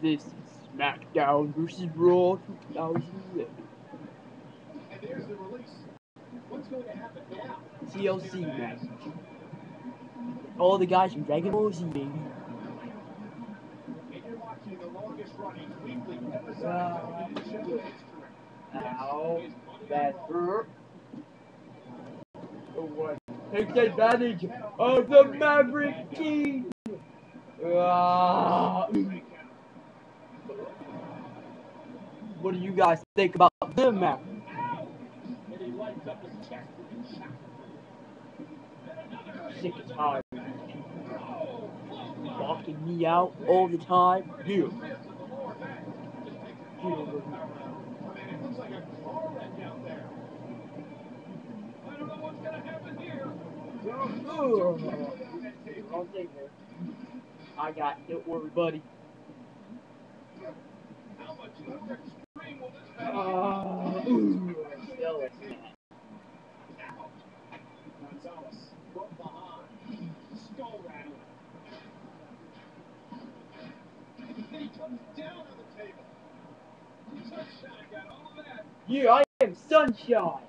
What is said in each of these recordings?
This is SmackDown vs. Raw 2011. And there's the release. What's going to happen now? TLC match. All the guys from Dragon Ball Z, baby. And you're watching the longest running weekly episodic Uh. Ow. That hurt. The one takes advantage of the Maverick King. Ah. What do you guys think about them shot. Sick and tired walking me out all the time. You. I don't got it, worry, buddy. Uh. Yeah, I am sunshine.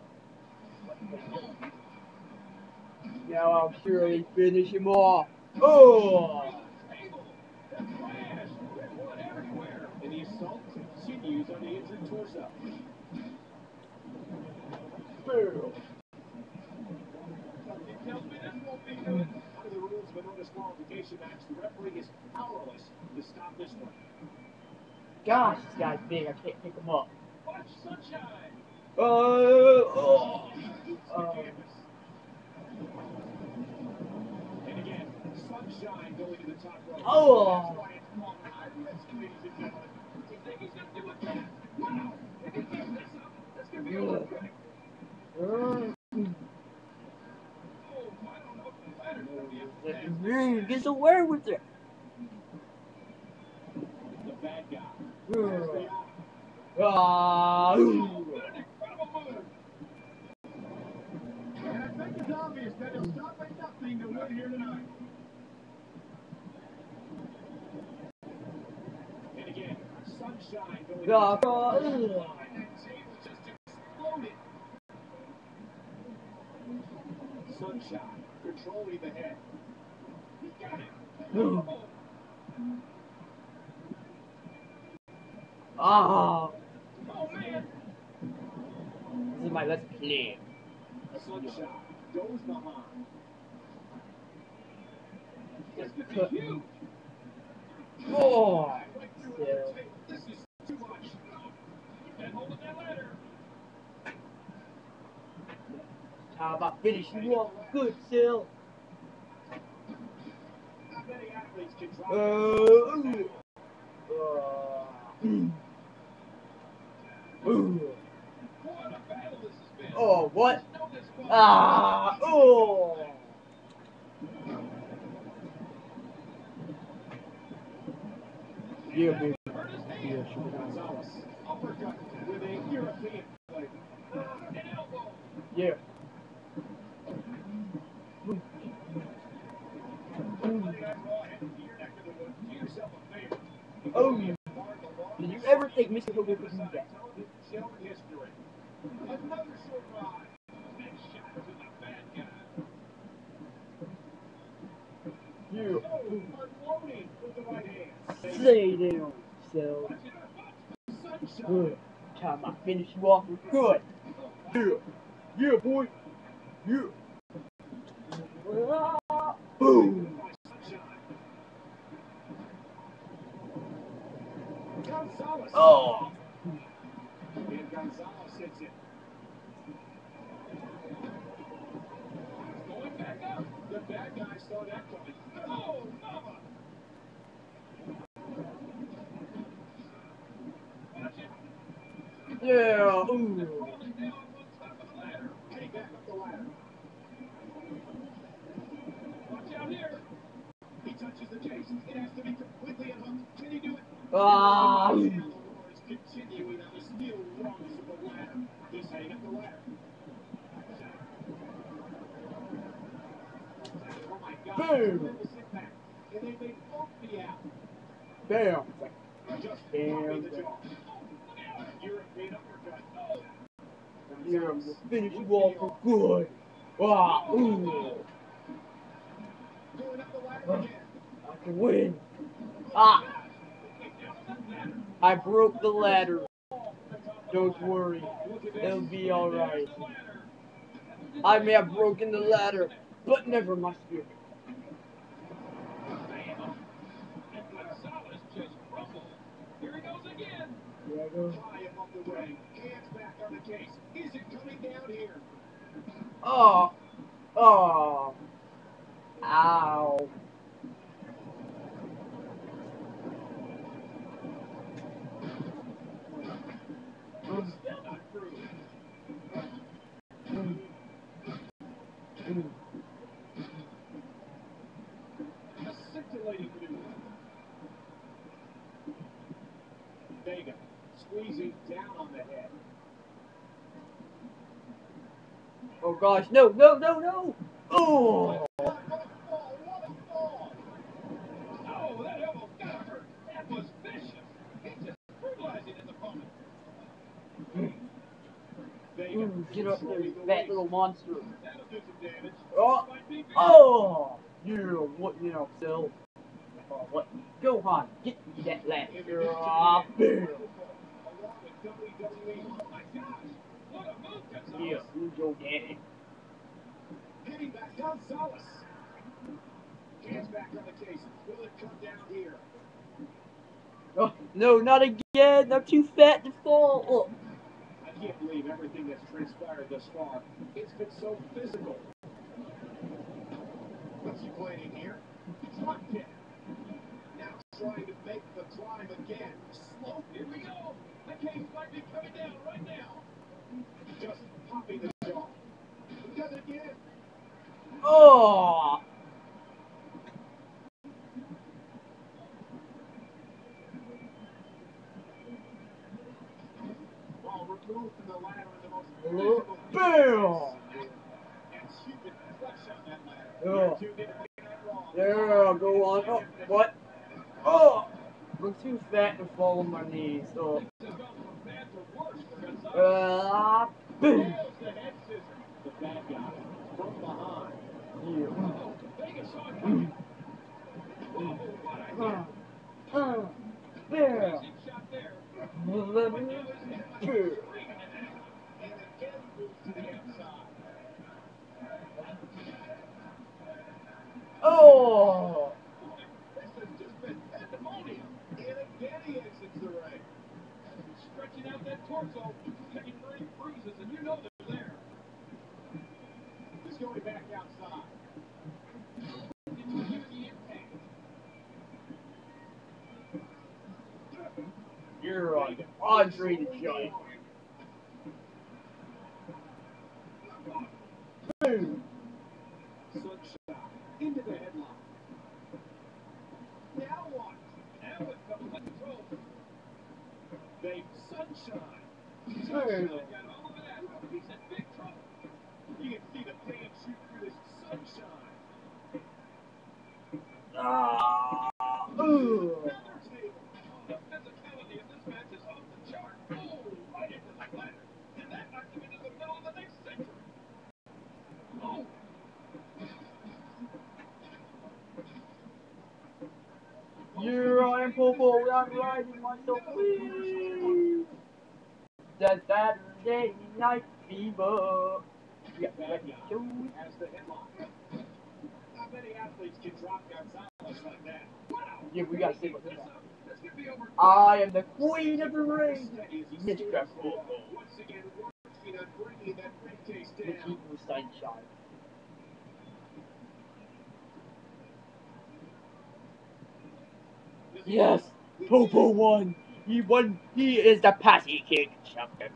Now I'll surely finish him off. Oh, continues on the injured torso. boo. It tells me this won't be good. Under the rules of a no disqualification match, the referee is powerless to stop this one. Gosh, this guy's big. I can't pick him up. Watch Sunshine. Uh, oh. Uh, and again, Sunshine going to the top rope. Oh. Wow. If he keeps this up, that's gonna be over quick. I don't know if the ladder's gonna be able to stand mm, Gets away with it. the bad guy. There's the eye. Ah, ooh. what an incredible move. And I think it's obvious that he'll stop at nothing to win here tonight. And again, Sunshine going to Ah, the top ah, rope. ugh. And that table just exploded. Sunshine controlling the head. He got it. Oh, oh man. this is my let's play. Sunshine goes behind. This could be huge. Oh, Right through still. another table. This is too much. And holding that ladder. How about finishing you off good, Cell? Not many athletes Uh, ooh. Ooh. What a battle this has been. Oh, what? There's no disqualification. Ah, oh. Yeah, baby. Yeah, sure. Gonzalez, uppercut with a European flavor. An elbow. Yeah. Monday Night Raw heading to your neck of the woods. Do yourself a Oh, Mark Did you ever think Mr. Hogan could do that? television show. Another short ride. Shot to the bad guy. Yeah. Oh, unloading with the right hand. Lay down, Cell. Watch it up. Sunshine. Good. Time I finish you off with good. Yeah. Yeah, boy. Yeah. Ah, Boom. Oh. And Gonzalez hits it. Going back up. The bad guy saw that coming. Oh, mama. Watch it. Yeah. Ooh. Rolling down on top of the ladder. Heading back up the ladder. Watch out here. He touches the chase. It has to be completely unhooked. Can he do it? Ah. The war is continuing on the steel rungs of the ladder. He's heading up the ladder. Oh my God. Boom. Tremendous impact. And they may both be out. Bam. Just Damn. popping the jaw. European uppercut. Yeah, we'll finish you off for good. Ah, ooh. I can win. Ah, I broke the ladder. Don't worry, it'll be alright. I may have broken the ladder, but never my spirit. Gonzalez just crumbled. Here he goes again. Here I go. High the. Hands back on the case. Is it coming down here? Oh, oh, ow. Mm, Still not through. mm, mm. A scintillating maneuver. Vega squeezing down on the head. Oh gosh, no, no, no, no! Oh! What a fall! What a fall! Oh, that elbow gotta hurt. That was vicious. He's just brutalizing his opponent. Vega Ooh, get up there, you fat little monster. That'll do some damage. Oh. Oh! Yeah, what, you know, so. Oh, what? Gohan, get me that ladder. Ah, bam! Along with WWE. Oh my gosh! What a move, Gonzalez. Yeah, who's your daddy? Hitting back Gonzalez. Hands back on the case. Will it come down here? Oh, no, not again! I'm too fat to fall! Oh. I can't believe everything that's transpired thus far. It's been so physical. What's he planning here? Drop kick. Now trying to make the climb again. Slow. Here we go. The case might be coming down right now. Just popping the jaw. He does it again. Oh! Ladder. Yeah. Yeah, go on. Oh, what? Oh! I'm too fat to fall on my knees. Oh. Ah, boom! Oh! This has just been pandemonium. Ring. Stretching out that torso, taking three bruises, and you know they're there. He's going back outside. Into the impact. You're on Andre the Giant. Boom! Into the headlock. Now what? Now it comes like a troll. Babe, sunshine. Sunshine got all that. He's in big trouble. You can see the pain shoot through this sunshine. Ah! Ooh! Another table. The physicality of this match is off the chart. Oh, right into the ladder. And that knocked him into the middle of the next century. Oh, I'm riding! The Saturday Night Fever! Yeah, to has the headlock. Not that. Yeah, we gotta see what's in uh, over. I am the queen of the ring! As Mitch that. Yes! Popo won! He won! He is the Paddy Cake champion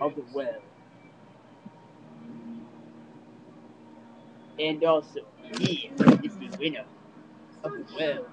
of the well. And also, he is the winner of the well.